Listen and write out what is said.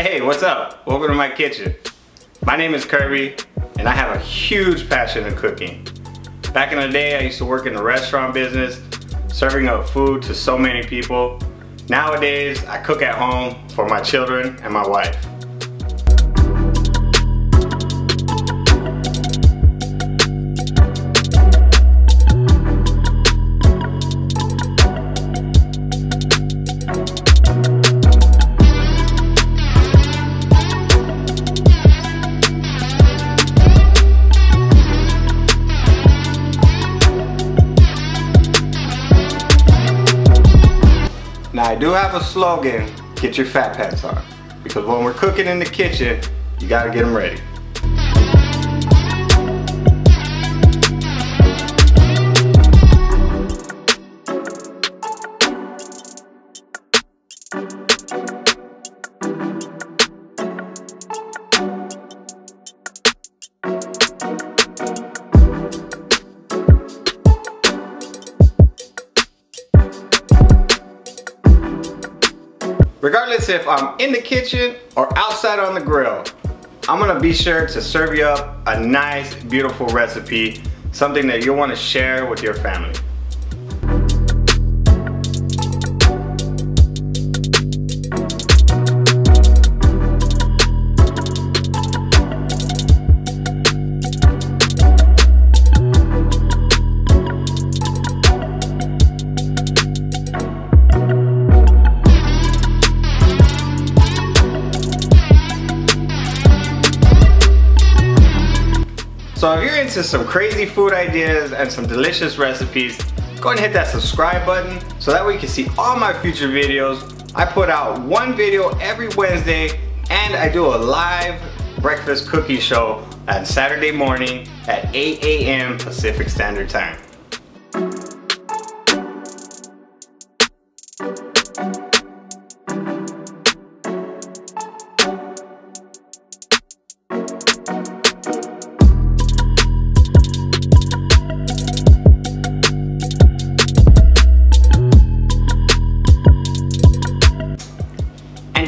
Hey, what's up? Welcome to my kitchen. My name is Kirby, and I have a huge passion in cooking. Back in the day, I used to work in the restaurant business, serving up food to so many people. Nowadays, I cook at home for my children and my wife. Now I do have a slogan, get your fat pants on. Because when we're cooking in the kitchen, you gotta get them ready. Regardless if I'm in the kitchen or outside on the grill, I'm gonna be sure to serve you up a nice, beautiful recipe, something that you'll wanna share with your family. So if you're into some crazy food ideas and some delicious recipes, go ahead and hit that subscribe button so that way you can see all my future videos. I put out one video every Wednesday and I do a live breakfast cookie show on Saturday morning at 8 a.m. Pacific Standard Time.